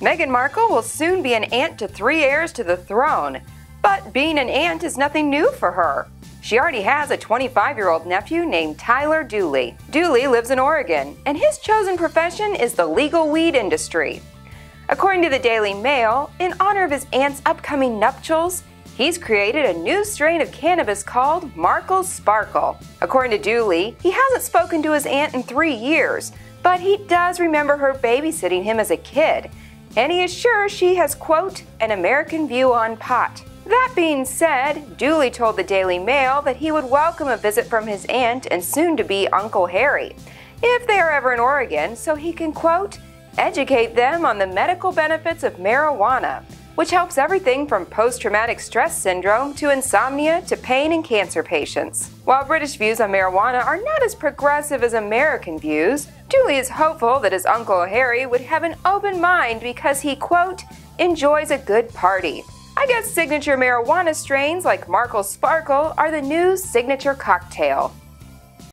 Meghan Markle will soon be an aunt to three heirs to the throne, but being an aunt is nothing new for her. She already has a 25 year old nephew named Tyler Dooley. Dooley lives in Oregon, and his chosen profession is the legal weed industry. According to the Daily Mail, in honor of his aunt's upcoming nuptials, he's created a new strain of cannabis called Markle Sparkle. According to Dooley, he hasn't spoken to his aunt in three years, but he does remember her babysitting him as a kid, and he is sure she has, quote, an American view on pot. That being said, Dooley told the Daily Mail that he would welcome a visit from his aunt and soon to be Uncle Harry, if they are ever in Oregon, so he can, quote, educate them on the medical benefits of marijuana, which helps everything from post traumatic stress syndrome to insomnia to pain and cancer patients. While British views on marijuana are not as progressive as American views, Dooley is hopeful that his Uncle Harry would have an open mind because he, quote, enjoys a good party. I guess signature marijuana strains like Markle's Sparkle are the new signature cocktail.